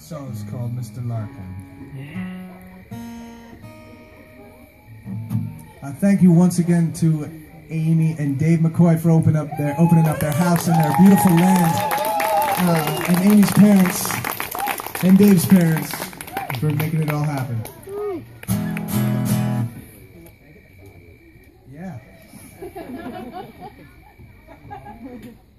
song is called Mr. Larkin. Uh, thank you once again to Amy and Dave McCoy for opening up their opening up their house and their beautiful land, uh, and Amy's parents and Dave's parents for making it all happen. Yeah.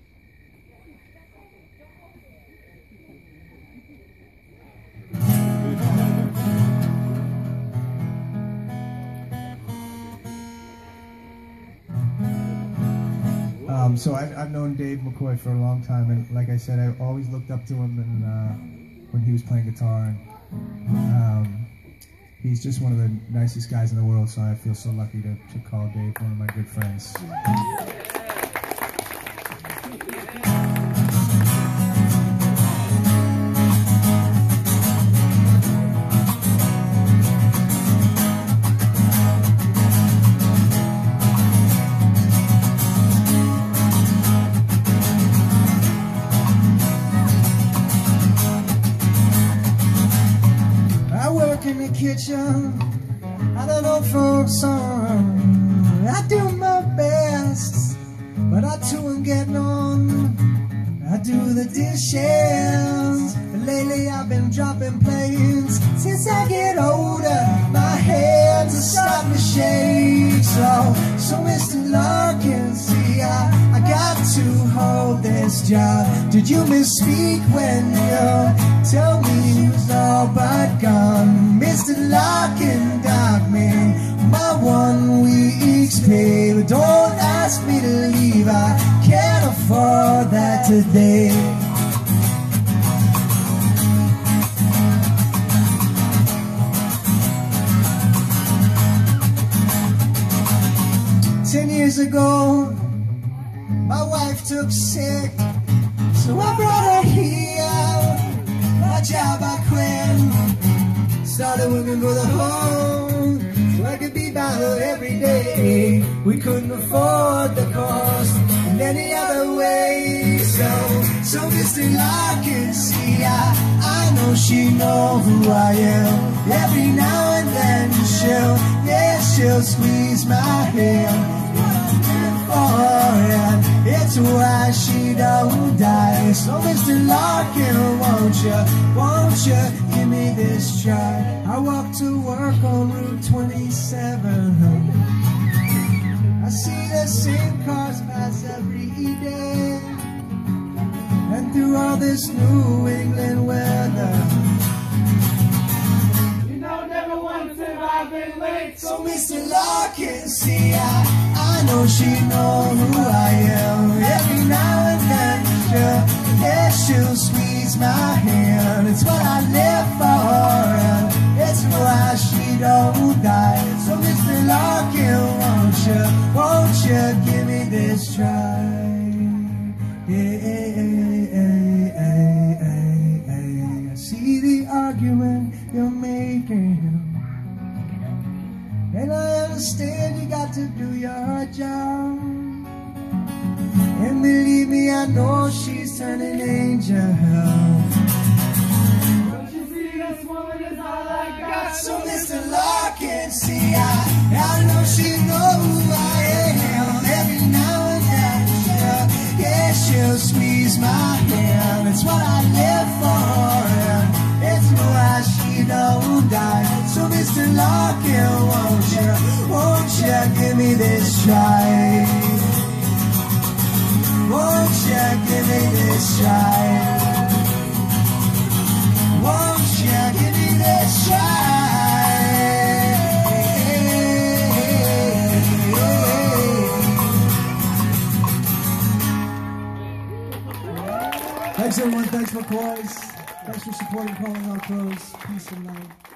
Um, so I've, I've known Dave McCoy for a long time, and like I said, I always looked up to him and, uh, when he was playing guitar. And, um, he's just one of the nicest guys in the world, so I feel so lucky to, to call Dave one of my good friends. In the kitchen. I don't know folk song. I do my best, but I too am getting on. I do the dishes, but lately I've been dropping planes. Since I get older, job. Did you misspeak when you tell me it was all but gone? Mr. Larkin got me my one week's pay. But don't ask me to leave, I can't afford that today. Ten years ago, wife took sick, so I brought her here. My job I quit, started working for the home, so I could be by her every day. We couldn't afford the cost in any other way, so so Mr. can see, I I know she know who I am. Every now and then she'll, yeah, she'll squeeze my hand it's why she don't die. So, Mr. Larkin, won't you, won't you give me this try? I walk to work on Route 27. I see the same cars pass every day. And through all this New England weather. Been late. So Mr. Larkin, see, I, I know she know who I am. Every now and then she'll, yeah, she'll squeeze my hand. It's what I live for, and it's why she don't die. So Mr. Larkin, won't you, won't you give me this try? Yeah, yeah, yeah, yeah, yeah. I see the argument you're making. And I understand you got to do your job. And believe me, I know she's turning angel. Don't you see this woman is all I got? So Mr. Larkin, see, I, I know she knows who I am. Every now and then she'll, yeah, she'll squeeze my hand. It's what I live for, and it's why she don't die. So Mr. Larkin, won't you give me this try? Won't you give me this try? Won't you give me this try? Thanks everyone, thanks for Crows. Thanks for supporting Calling All Crows. Peace and love.